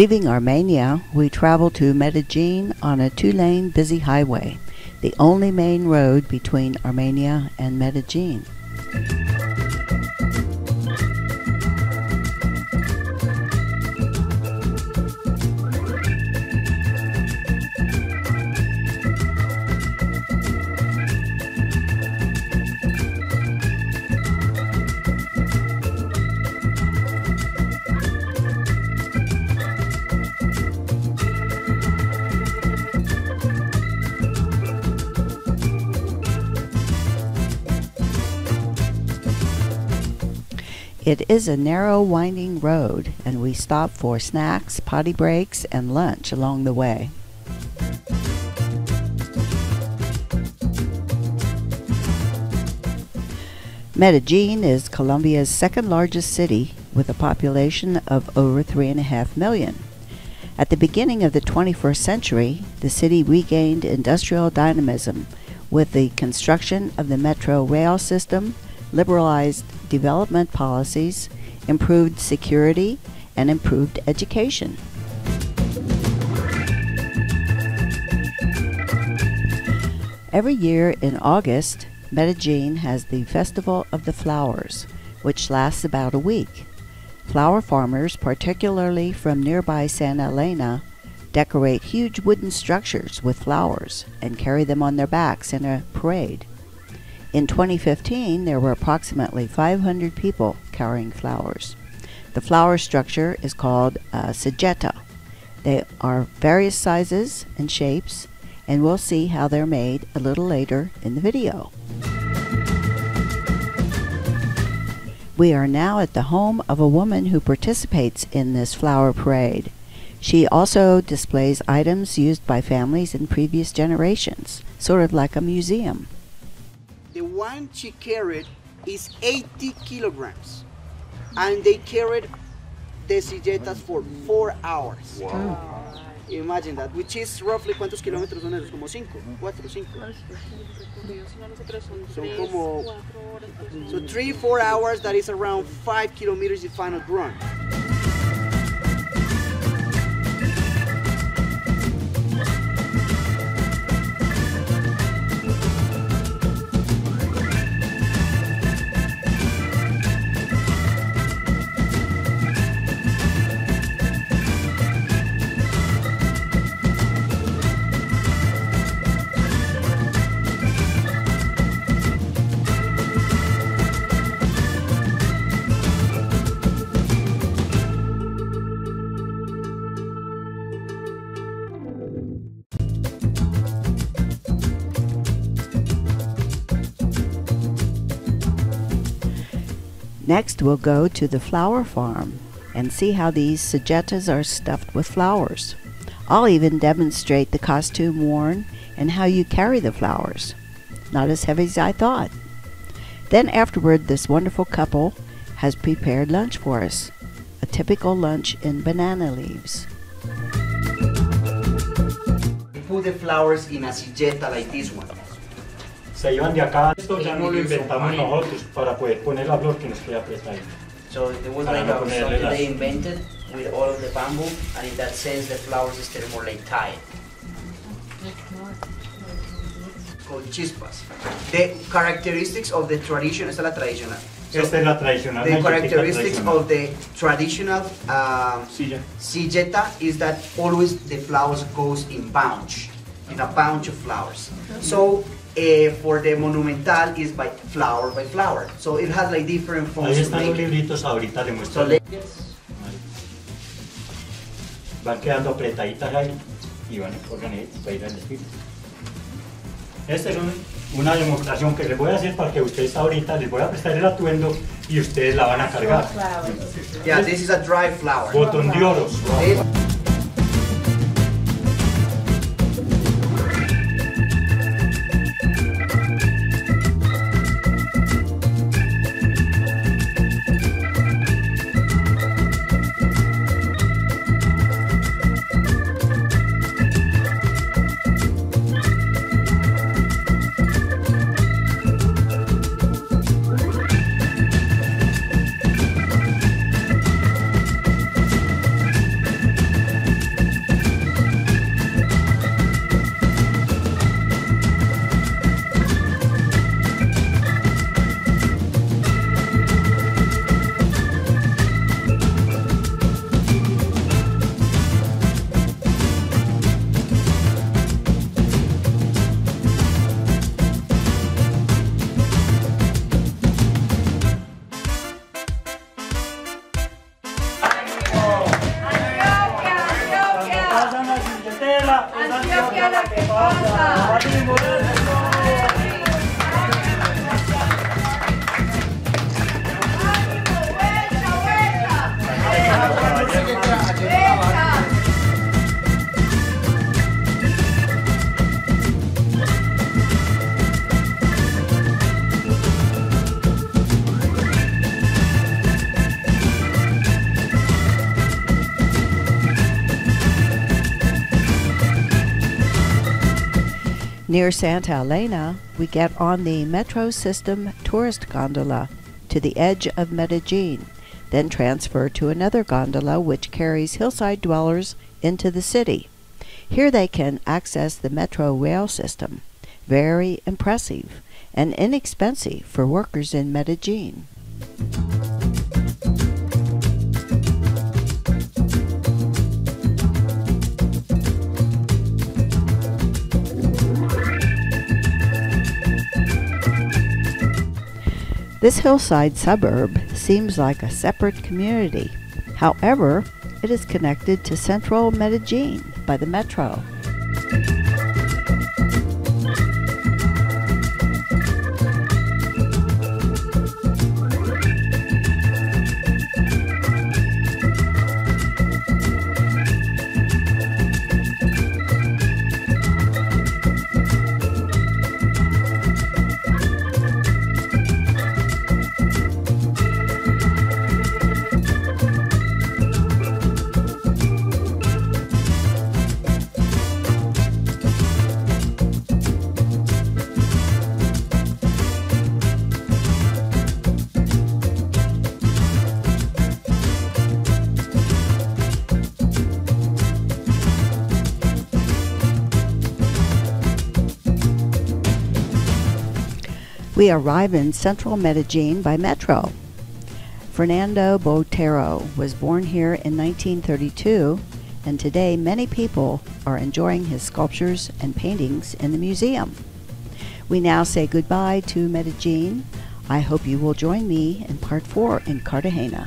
Leaving Armenia, we travel to Medellin on a two lane busy highway, the only main road between Armenia and Medellin. It is a narrow, winding road, and we stop for snacks, potty breaks, and lunch along the way. Medellin is Colombia's second largest city with a population of over 3.5 million. At the beginning of the 21st century, the city regained industrial dynamism with the construction of the metro rail system, liberalized development policies, improved security, and improved education. Every year in August, Medellin has the Festival of the Flowers, which lasts about a week. Flower farmers, particularly from nearby Santa Elena, decorate huge wooden structures with flowers and carry them on their backs in a parade. In 2015, there were approximately 500 people carrying flowers. The flower structure is called a silleta. They are various sizes and shapes, and we'll see how they're made a little later in the video. We are now at the home of a woman who participates in this flower parade. She also displays items used by families in previous generations, sort of like a museum the one she carried is 80 kilograms and they carried the silletas for four hours. Wow. Imagine that, which is roughly cuántos kilómetros son esos, como cinco, cuatro, cinco. Son como, so three, four hours, that is around five kilometers the final run. Next, we'll go to the flower farm and see how these silletas are stuffed with flowers. I'll even demonstrate the costume worn and how you carry the flowers. Not as heavy as I thought. Then afterward, this wonderful couple has prepared lunch for us. A typical lunch in banana leaves. Put the flowers in a silleta like this one. Se iban de acá. Esto ya no lo inventamos nosotros para poder poner la flor que nos queda apretadita. So it was like a, something they invented with all of the bamboo, and in that sense the flowers stay more like tied. Called chispas. The characteristics of the tradition, esta es la tradicional. So Esta es la tradicional. The characteristics tradicional. of the traditional um, silleta is that always the flowers goes in bunch, in a bunch of flowers. So uh, for the monumental is by flower by flower. So it has like different forms. Ahí están los libritos, ahorita le muestro. So Van quedando apretaditas ahí y van organizadas para ir al desfile. Esta es un, una demostración que les voy a hacer para que ustedes ahorita les voy a prestar el atuendo y ustedes la van a cargar. Yeah, this is a dry flower. Botón de oros. Pasa? Antioquia lo que pasa. ¡Ánimo, ánimo! Near Santa Elena, we get on the Metro System tourist gondola to the edge of Medellin, then transfer to another gondola which carries hillside dwellers into the city. Here they can access the metro rail system. Very impressive and inexpensive for workers in Medellin. This hillside suburb seems like a separate community. However, it is connected to central Medellin by the metro. We arrive in central Medellin by metro. Fernando Botero was born here in 1932, and today many people are enjoying his sculptures and paintings in the museum. We now say goodbye to Medellin. I hope you will join me in part four in Cartagena.